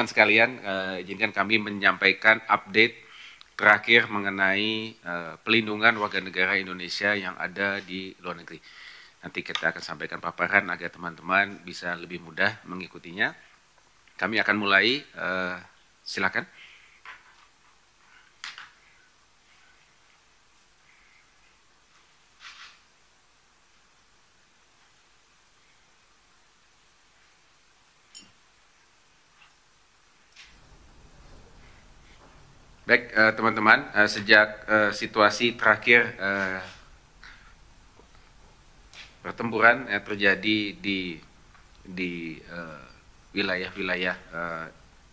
Teman sekalian, uh, izinkan kami menyampaikan update terakhir mengenai uh, pelindungan warga negara Indonesia yang ada di luar negeri. Nanti kita akan sampaikan paparan agar teman-teman bisa lebih mudah mengikutinya. Kami akan mulai, uh, silakan. Baik eh, teman-teman, uh, uh, sejak uh, situasi terakhir uh, pertempuran uh, terjadi di di wilayah-wilayah uh,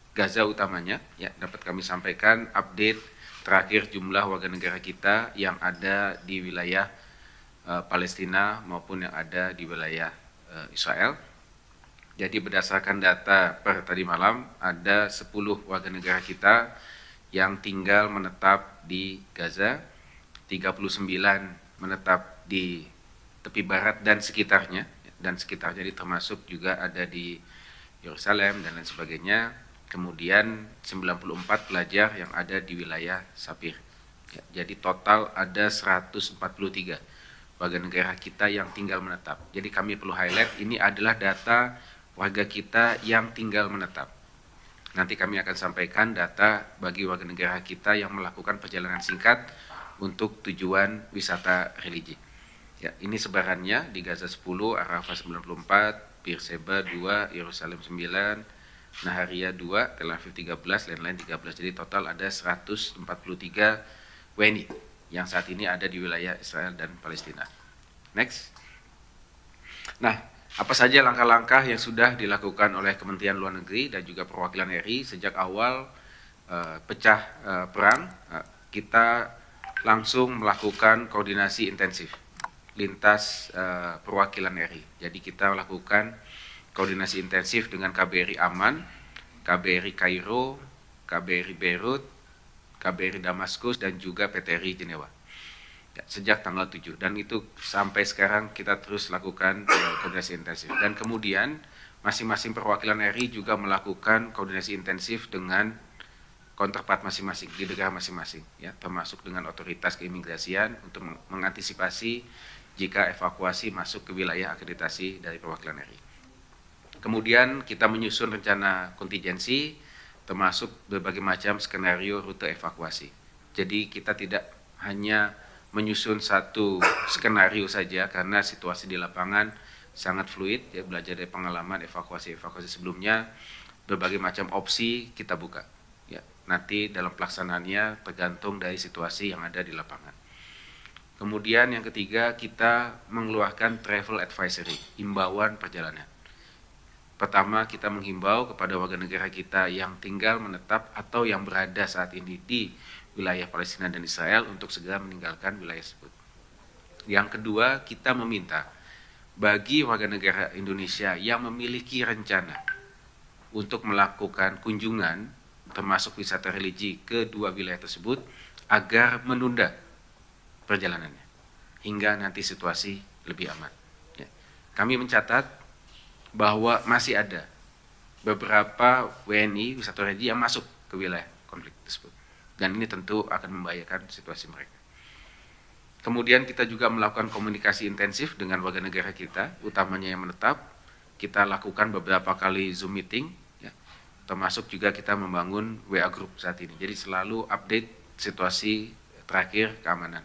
Gaza utamanya, ya dapat kami sampaikan update terakhir jumlah warga negara kita yang ada di wilayah uh, Palestina maupun yang ada di wilayah uh, Israel. Jadi berdasarkan data per tadi malam ada 10 warga negara kita yang tinggal menetap di Gaza, 39 menetap di tepi barat dan sekitarnya, dan sekitarnya ini termasuk juga ada di Yerusalem dan lain sebagainya. Kemudian 94 pelajar yang ada di wilayah Sapir. Ya, jadi total ada 143 warga negara kita yang tinggal menetap. Jadi kami perlu highlight ini adalah data warga kita yang tinggal menetap. Nanti kami akan sampaikan data bagi warga negara kita yang melakukan perjalanan singkat untuk tujuan wisata religi. Ya, ini sebarannya di Gaza 10, Arafah 94, Beersheba 2, Yerusalem 9, Naharia 2, Tel Aviv 13, lain-lain 13. Jadi total ada 143 WNI yang saat ini ada di wilayah Israel dan Palestina. Next. Nah, apa saja langkah-langkah yang sudah dilakukan oleh Kementerian Luar Negeri dan juga perwakilan RI sejak awal uh, pecah uh, perang? Uh, kita langsung melakukan koordinasi intensif lintas uh, perwakilan RI. Jadi kita melakukan koordinasi intensif dengan KBRI Aman, KBRI Kairo, KBRI Beirut, KBRI Damaskus dan juga PTRI Jenewa sejak tanggal 7 dan itu sampai sekarang kita terus lakukan koordinasi intensif dan kemudian masing-masing perwakilan RI juga melakukan koordinasi intensif dengan counterpart masing-masing di negara masing-masing ya termasuk dengan otoritas keimigrasian untuk mengantisipasi jika evakuasi masuk ke wilayah akreditasi dari perwakilan RI. Kemudian kita menyusun rencana kontingensi termasuk berbagai macam skenario rute evakuasi. Jadi kita tidak hanya menyusun satu skenario saja karena situasi di lapangan sangat fluid ya belajar dari pengalaman evakuasi evakuasi sebelumnya berbagai macam opsi kita buka ya. Nanti dalam pelaksanaannya tergantung dari situasi yang ada di lapangan. Kemudian yang ketiga kita mengeluarkan travel advisory imbauan perjalanan pertama kita menghimbau kepada warga negara kita yang tinggal menetap atau yang berada saat ini di wilayah Palestina dan Israel untuk segera meninggalkan wilayah tersebut. Yang kedua, kita meminta bagi warga negara Indonesia yang memiliki rencana untuk melakukan kunjungan termasuk wisata religi ke dua wilayah tersebut agar menunda perjalanannya hingga nanti situasi lebih aman. Ya. Kami mencatat bahwa masih ada beberapa WNI wisata religi yang masuk ke wilayah konflik tersebut dan ini tentu akan membahayakan situasi mereka. Kemudian kita juga melakukan komunikasi intensif dengan warga negara kita, utamanya yang menetap. Kita lakukan beberapa kali Zoom meeting, ya, termasuk juga kita membangun WA group saat ini. Jadi selalu update situasi terakhir keamanan.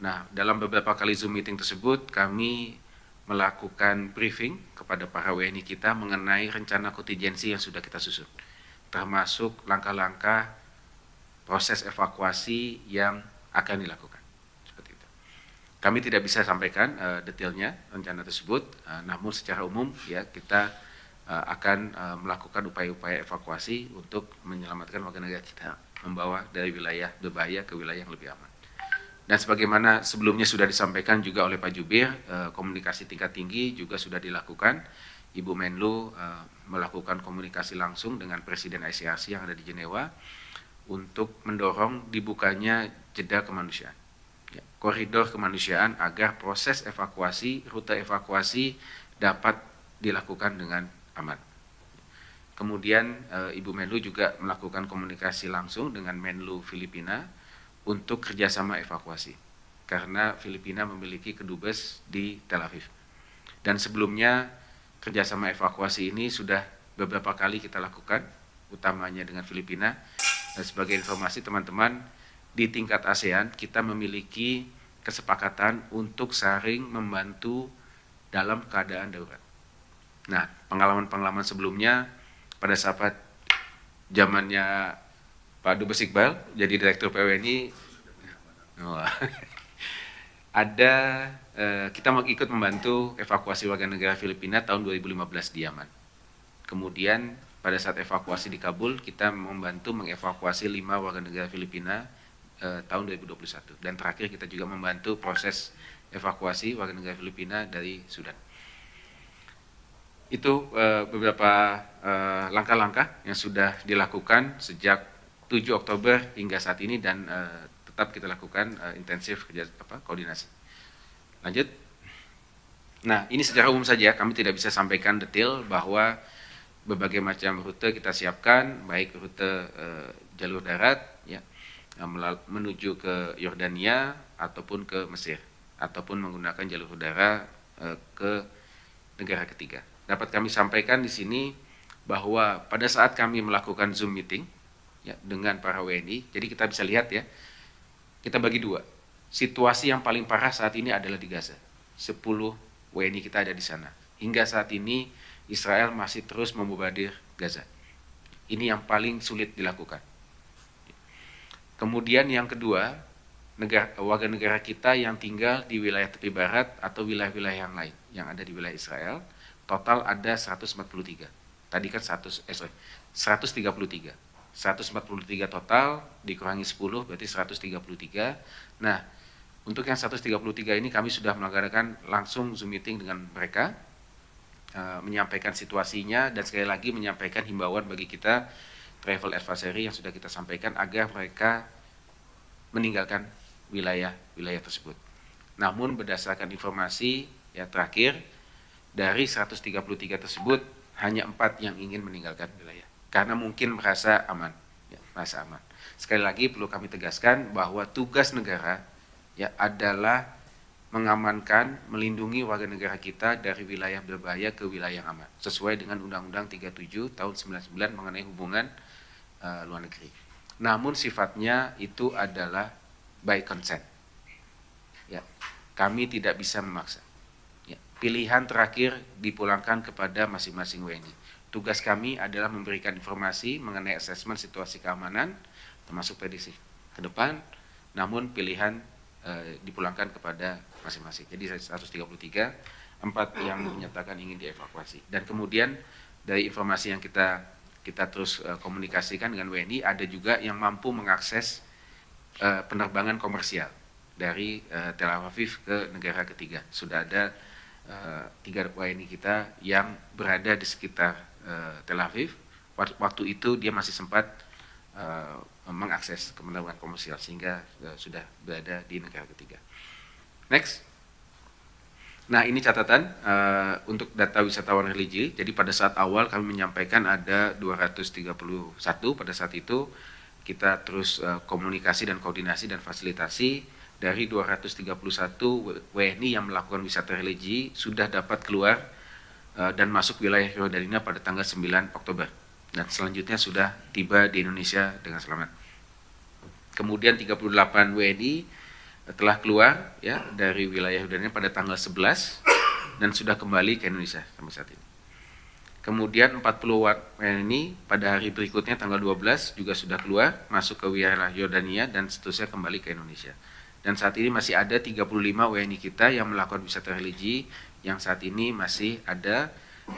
Nah, dalam beberapa kali Zoom meeting tersebut, kami melakukan briefing kepada para WNI kita mengenai rencana kontingensi yang sudah kita susun, termasuk langkah-langkah proses evakuasi yang akan dilakukan. Seperti itu. Kami tidak bisa sampaikan uh, detailnya rencana tersebut, uh, namun secara umum ya kita uh, akan uh, melakukan upaya-upaya evakuasi untuk menyelamatkan warga negara kita, membawa dari wilayah berbahaya ke wilayah yang lebih aman. Dan sebagaimana sebelumnya sudah disampaikan juga oleh Pak Jubir, komunikasi tingkat tinggi juga sudah dilakukan. Ibu Menlu melakukan komunikasi langsung dengan Presiden ICRC yang ada di Jenewa untuk mendorong dibukanya jeda kemanusiaan. Ya, koridor kemanusiaan agar proses evakuasi, rute evakuasi dapat dilakukan dengan aman. Kemudian e, Ibu Menlu juga melakukan komunikasi langsung dengan Menlu Filipina untuk kerjasama evakuasi karena Filipina memiliki kedubes di Tel Aviv. Dan sebelumnya kerjasama evakuasi ini sudah beberapa kali kita lakukan, utamanya dengan Filipina. Dan sebagai informasi teman-teman, di tingkat ASEAN kita memiliki kesepakatan untuk saling membantu dalam keadaan darurat. Nah, pengalaman-pengalaman sebelumnya pada saat zamannya Pak Dubes Iqbal jadi direktur PWNI oh, ada eh, kita mau ikut membantu evakuasi warga negara Filipina tahun 2015 di Yaman. Kemudian pada saat evakuasi di Kabul kita membantu mengevakuasi lima warga negara Filipina eh, tahun 2021 dan terakhir kita juga membantu proses evakuasi warga negara Filipina dari Sudan. Itu uh, beberapa eh, langkah-langkah yang sudah dilakukan sejak 7 Oktober hingga saat ini dan uh, tetap kita lakukan uh, intensif kerja apa koordinasi. Lanjut. Nah, ini secara umum saja kami tidak bisa sampaikan detail bahwa berbagai macam rute kita siapkan baik rute uh, jalur darat ya menuju ke Yordania ataupun ke Mesir ataupun menggunakan jalur udara uh, ke negara ketiga dapat kami sampaikan di sini bahwa pada saat kami melakukan Zoom meeting ya, dengan para WNI, jadi kita bisa lihat ya, kita bagi dua. Situasi yang paling parah saat ini adalah di Gaza. 10 WNI kita ada di sana. Hingga saat ini Israel masih terus membobardir Gaza. Ini yang paling sulit dilakukan. Kemudian yang kedua, negara, warga negara kita yang tinggal di wilayah tepi barat atau wilayah-wilayah yang lain yang ada di wilayah Israel total ada 143. Tadi kan 100 eh sorry, 133. 143 total dikurangi 10 berarti 133. Nah, untuk yang 133 ini kami sudah melakukan langsung Zoom meeting dengan mereka uh, menyampaikan situasinya dan sekali lagi menyampaikan himbauan bagi kita travel advisory yang sudah kita sampaikan agar mereka meninggalkan wilayah-wilayah tersebut. Namun berdasarkan informasi ya terakhir dari 133 tersebut hanya empat yang ingin meninggalkan wilayah karena mungkin merasa aman, ya, merasa aman. Sekali lagi perlu kami tegaskan bahwa tugas negara ya adalah mengamankan, melindungi warga negara kita dari wilayah berbahaya ke wilayah yang aman sesuai dengan Undang-Undang 37 tahun 99 mengenai hubungan uh, luar negeri. Namun sifatnya itu adalah by consent. Ya, kami tidak bisa memaksa pilihan terakhir dipulangkan kepada masing-masing WNI. Tugas kami adalah memberikan informasi mengenai asesmen situasi keamanan, termasuk prediksi ke depan, namun pilihan e, dipulangkan kepada masing-masing. Jadi 133, empat yang menyatakan ingin dievakuasi. Dan kemudian dari informasi yang kita kita terus e, komunikasikan dengan WNI, ada juga yang mampu mengakses e, penerbangan komersial dari e, Tel Aviv ke negara ketiga. Sudah ada uh, tiga WNI kita yang berada di sekitar uh, Tel Aviv. Waktu itu dia masih sempat uh, mengakses kemenangan komersial sehingga uh, sudah berada di negara ketiga. Next. Nah ini catatan uh, untuk data wisatawan religi. Jadi pada saat awal kami menyampaikan ada 231 pada saat itu kita terus uh, komunikasi dan koordinasi dan fasilitasi dari 231 WNI yang melakukan wisata religi sudah dapat keluar dan masuk wilayah Yordania pada tanggal 9 Oktober dan selanjutnya sudah tiba di Indonesia dengan selamat. Kemudian 38 WNI telah keluar ya dari wilayah Yordania pada tanggal 11 dan sudah kembali ke Indonesia sampai saat ini. Kemudian 40 WNI pada hari berikutnya tanggal 12 juga sudah keluar masuk ke wilayah Yordania dan seterusnya kembali ke Indonesia. Dan saat ini masih ada 35 WNI kita yang melakukan wisata religi yang saat ini masih ada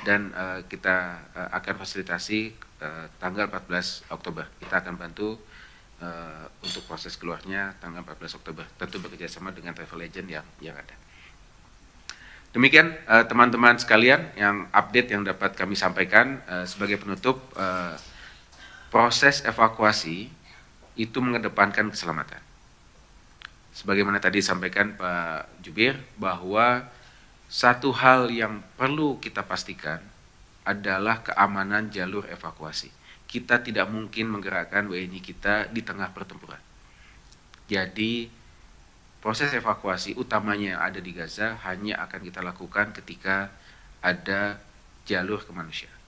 dan uh, kita uh, akan fasilitasi uh, tanggal 14 Oktober. Kita akan bantu uh, untuk proses keluarnya tanggal 14 Oktober. Tentu bekerjasama dengan travel agent yang yang ada. Demikian teman-teman uh, sekalian yang update yang dapat kami sampaikan uh, sebagai penutup uh, proses evakuasi itu mengedepankan keselamatan sebagaimana tadi disampaikan Pak Jubir bahwa satu hal yang perlu kita pastikan adalah keamanan jalur evakuasi. Kita tidak mungkin menggerakkan WNI kita di tengah pertempuran. Jadi proses evakuasi utamanya yang ada di Gaza hanya akan kita lakukan ketika ada jalur kemanusiaan.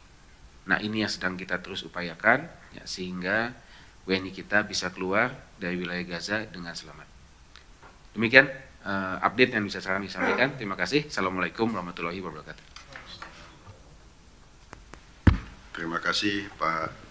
Nah ini yang sedang kita terus upayakan ya, sehingga WNI kita bisa keluar dari wilayah Gaza dengan selamat. Demikian uh, update yang bisa saya sampaikan. Terima kasih. Assalamualaikum warahmatullahi wabarakatuh. Terima kasih Pak